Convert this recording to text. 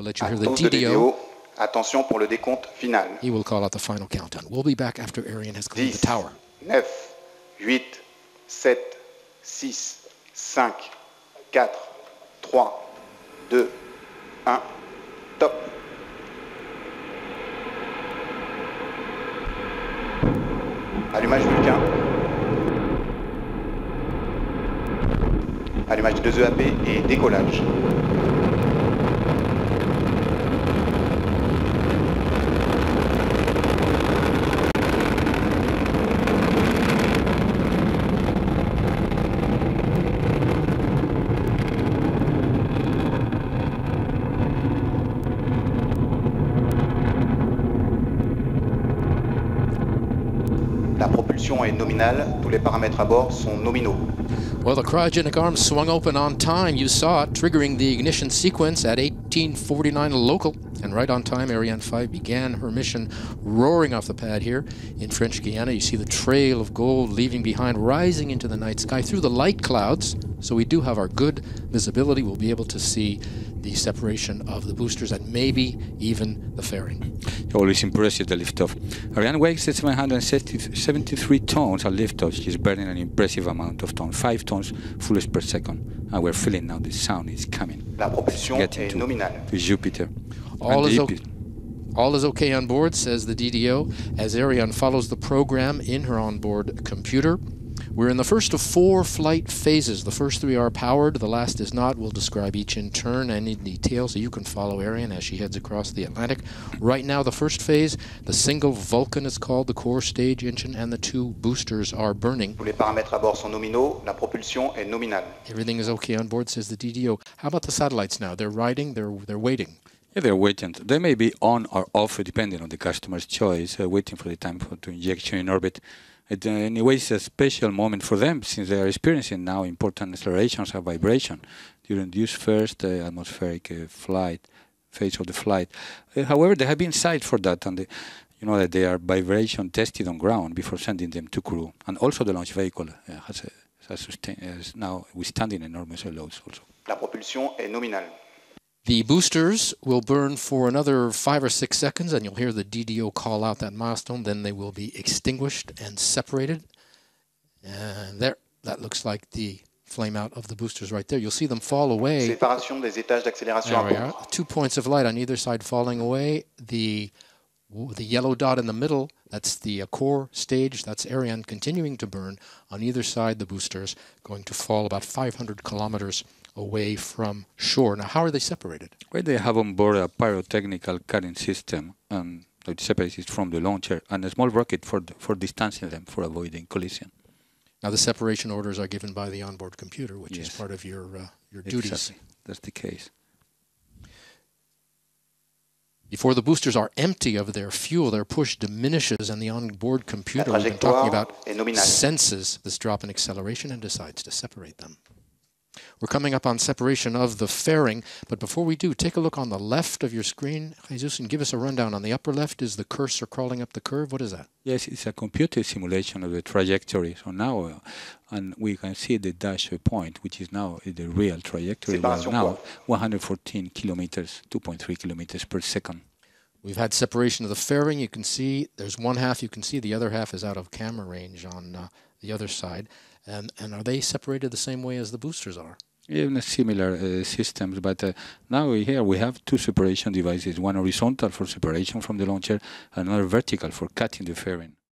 We'll let you hear the DDO. Attention pour le décompte final. He will call out the final countdown. We'll be back after Arian has cleared the 10, tower. 9, 8, 7, 6, 5, 4, 3, 2, 1, top. Allumage Vulcain. Allumage des deux EAP et décollage. La propulsion est nominale, tous les paramètres à bord sont nominaux. Well, the cryogenic arm swung open on time. You saw it, triggering the ignition sequence at 1849 local. And right on time, Ariane 5 began her mission roaring off the pad here in French Guiana. You see the trail of gold leaving behind, rising into the night sky through the light clouds. So we do have our good visibility. We'll be able to see the separation of the boosters and maybe even the fairing. Always impressive the liftoff. Ariane weighs at 773 tons at liftoff. She's burning an impressive amount of tons, 5 tons fullest per second. And we're feeling now the sound is coming. La propulsion Getting est to, nominale. to Jupiter. All And is, the o- all is okay on board, says the DDO, as Ariane follows the program in her onboard computer. We're in the first of four flight phases. The first three are powered, the last is not. We'll describe each in turn and in detail so you can follow Ariane as she heads across the Atlantic. Right now, the first phase, the single Vulcan is called, the core stage engine, and the two boosters are burning. Tous les paramètres à bord sont nominaux, la propulsion est nominale. Everything is okay on board, says the DDO. How about the satellites now? They're riding, they're, they're waiting. Yeah, they're waiting. They may be on or off depending on the customer's choice, uh, waiting for the time for to injection in orbit. It, uh, anyway, it's a special moment for them since they are experiencing now important accelerations and vibration during this first uh, atmospheric uh, flight phase of the flight. Uh, however, they have been signed for that, and they, you know that they are vibration tested on ground before sending them to Kourou, and also the launch vehicle uh, has, a, has sustain, is now withstanding enormous loads also. La propulsion est nominale. The boosters will burn for another five or six seconds, and you'll hear the DDO call out that milestone. Then they will be extinguished and separated. And there, that looks like the flame out of the boosters right there. You'll see them fall away. Séparation des étages d'accélération There we are. Two points of light on either side falling away. The the yellow dot in the middle, that's the uh, core stage. That's Ariane continuing to burn. On either side, the boosters going to fall about 500 kilometers away from shore. Now, how are they separated? Well, they have on board a pyrotechnical cutting system, and it separates it from the launcher, and a small rocket for for distancing them for avoiding collision. Now, the separation orders are given by the onboard computer, which is part of your uh, your duties. Exactly. That's the case. Before the boosters are empty of their fuel, their push diminishes, and the onboard computer La we've been talking about senses this drop in acceleration and decides to separate them. We're coming up on separation of the fairing, but before we do, take a look on the left of your screen, Jesus, and give us a rundown. On the upper left is the cursor crawling up the curve. What is that? Yes, it's a computer simulation of the trajectory. So now, uh, and we can see the dash point, which is now the real trajectory. We are Séparation now 114 kilometers, 2.3 kilometers per second. We've had separation of the fairing. You can see there's one half you can see, the other half is out of camera range on uh, the other side. And, and are they separated the same way as the boosters are? Even similar uh, systems, but uh, now here we have two separation devices: one horizontal for separation from the launcher, another vertical for cutting the fairing.